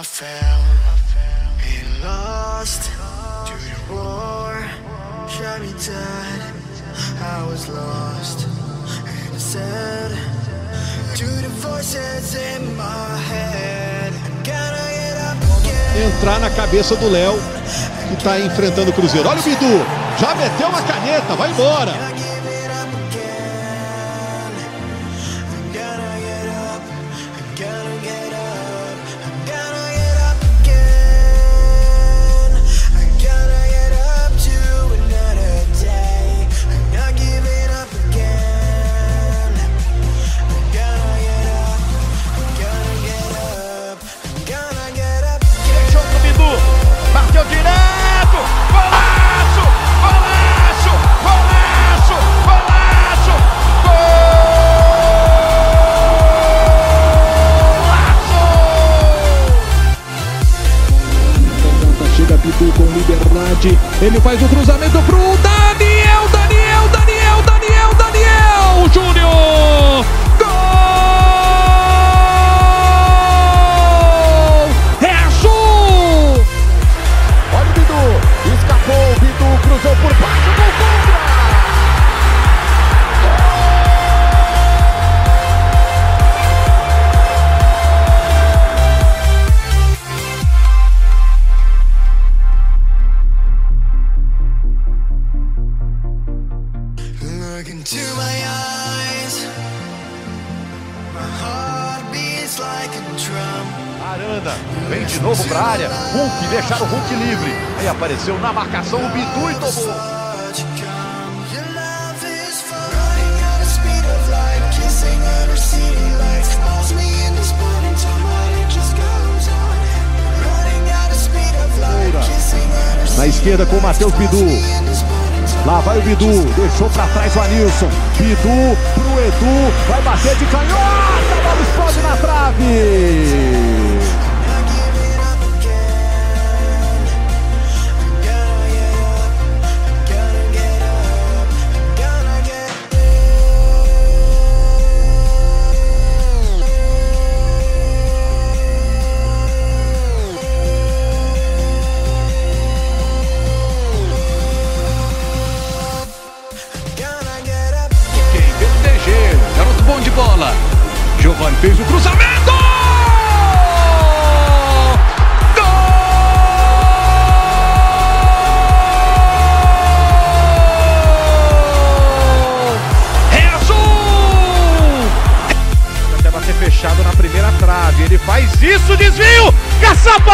I fell and lost to the war. Shot me dead. I was lost and I said to the voices in my head, gotta get up again. entrar na cabeça do Léo, que está enfrentando o Cruzeiro. Olha o Bidu, já meteu uma caneta, vai embora. Ele faz o cruzamento pro Daniel, Daniel, Daniel, Daniel, Daniel Júnior. Gol! É azul! Olha o Bidu. Escapou. O Bidu cruzou por baixo. Look into my eyes. My heart beats like a drum. Arana vem de novo pra área. Hulk, deixaram o Hulk livre. Aí apareceu na marcação o Bidu e tomou. Na esquerda com o Matheus Bidu. Lá vai o Bidu, deixou pra trás o Anilson. Bidu pro Edu, vai bater de canhota, a bola explode na trave. Caçapa!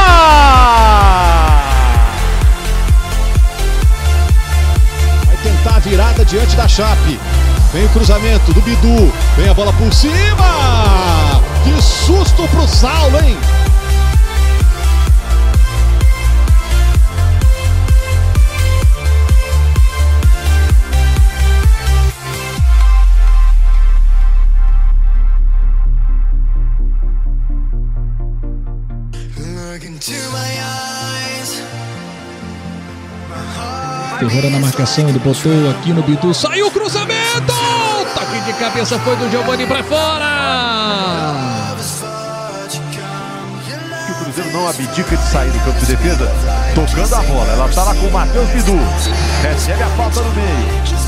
Vai tentar a virada diante da Chape. Vem o cruzamento do Bidu. Vem a bola por cima. Que susto pro Saulo, hein? Ferreira na marcação, ele botou aqui no Bidu, saiu o cruzamento! Toque de cabeça foi do Giovanni pra fora! o Cruzeiro não abdica de sair do campo de defesa, tocando a bola. Ela tá lá com o Matheus Bidu. Recebe a falta no meio.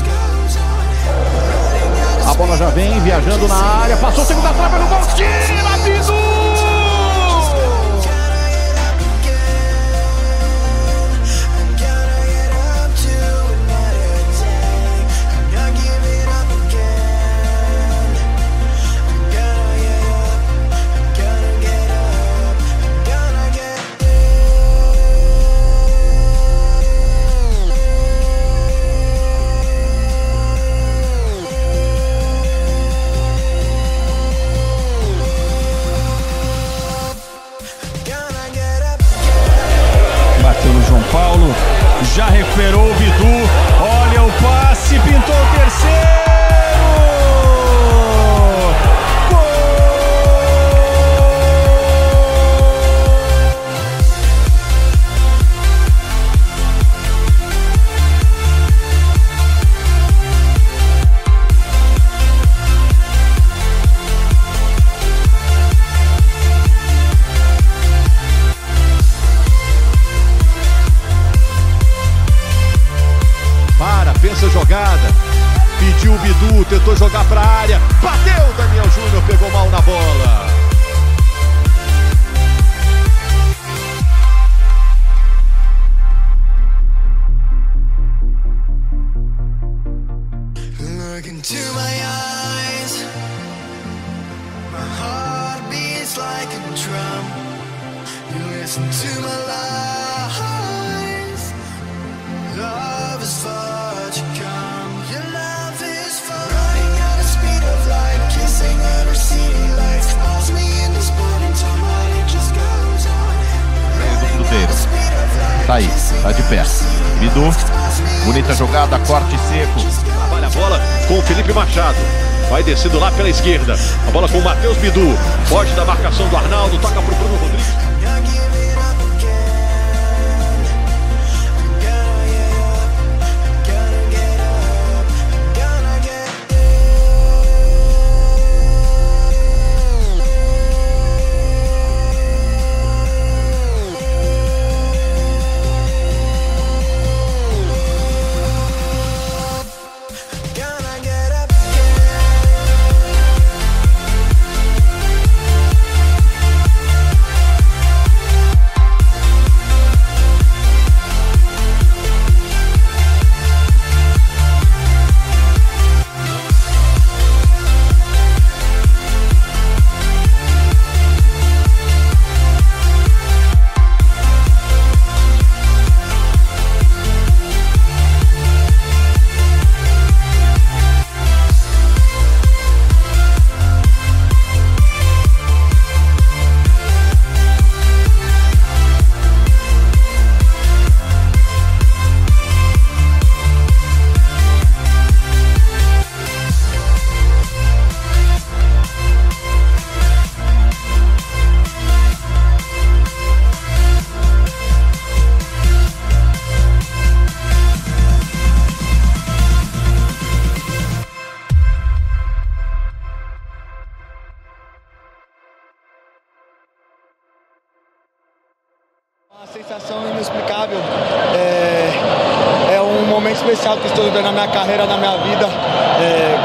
A bola já vem viajando na área. Passou o segunda trave no gol. Tira Bidu! Jogada. Pediu o Bidu, tentou jogar pra área. Bateu, Daniel Júnior pegou mal na bola. Look listen to my lies. Aí, tá de pé. Bidu, bonita jogada, corte seco. Trabalha a bola com o Felipe Machado. Vai descendo lá pela esquerda. A bola com o Matheus Bidu. Foge da marcação do Arnaldo. Toca pro Bruno Rodrigues.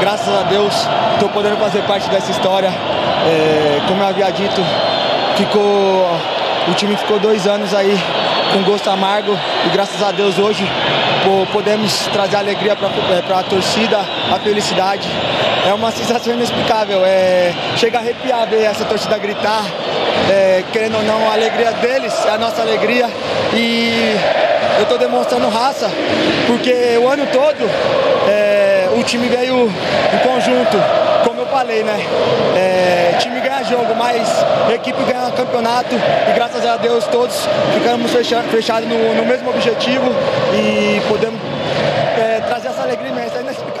Graças a Deus estou podendo fazer parte dessa história. É, como eu havia dito, ficou, o time ficou dois anos aí com gosto amargo e graças a Deus hoje podemos trazer alegria para a torcida, a felicidade. É uma sensação inexplicável. É, chega a arrepiar ver essa torcida gritar. É, querendo ou não, a alegria deles é a nossa alegria. E eu estou demonstrando raça, porque o ano todo é, time veio em conjunto, como eu falei, né? É, time ganha jogo, mas equipe ganha campeonato e graças a Deus todos ficamos fecha- fechados no, no mesmo objetivo e podemos é, trazer essa alegria imensa, é.